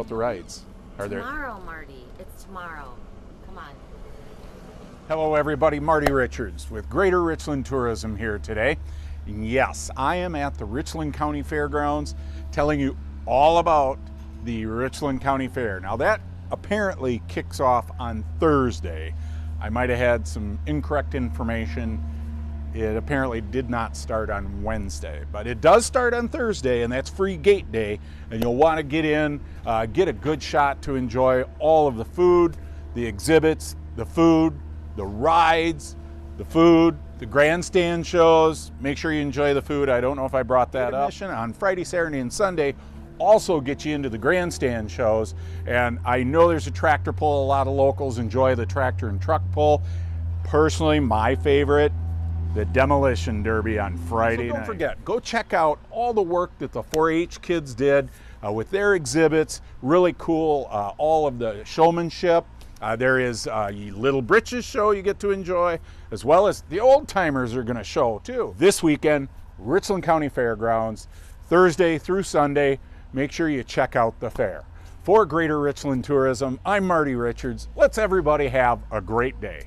about the rides? Are there? Tomorrow, Marty. It's tomorrow. Come on. Hello, everybody. Marty Richards with Greater Richland Tourism here today. Yes, I am at the Richland County Fairgrounds telling you all about the Richland County Fair. Now, that apparently kicks off on Thursday. I might have had some incorrect information. It apparently did not start on Wednesday, but it does start on Thursday, and that's free gate day. And you'll want to get in, uh, get a good shot to enjoy all of the food, the exhibits, the food, the rides, the food, the grandstand shows. Make sure you enjoy the food. I don't know if I brought that up. On Friday, Saturday, and Sunday also get you into the grandstand shows. And I know there's a tractor pull. A lot of locals enjoy the tractor and truck pull. Personally, my favorite the demolition derby on Friday so don't night. forget, go check out all the work that the 4-H kids did uh, with their exhibits. Really cool, uh, all of the showmanship. Uh, there is a Little Britches show you get to enjoy, as well as the old timers are going to show too. This weekend, Richland County Fairgrounds, Thursday through Sunday. Make sure you check out the fair. For Greater Richland Tourism, I'm Marty Richards. Let's everybody have a great day.